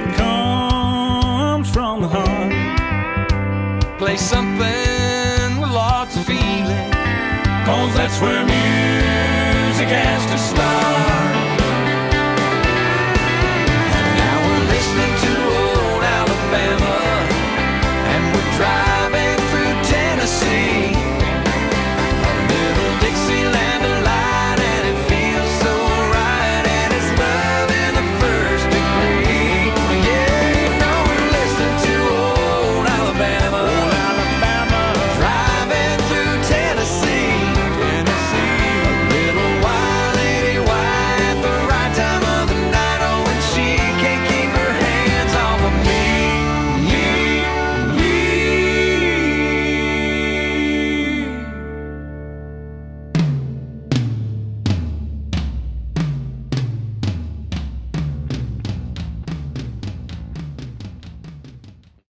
that comes from the heart. Play something with lots of feeling, cause that's where music has to start.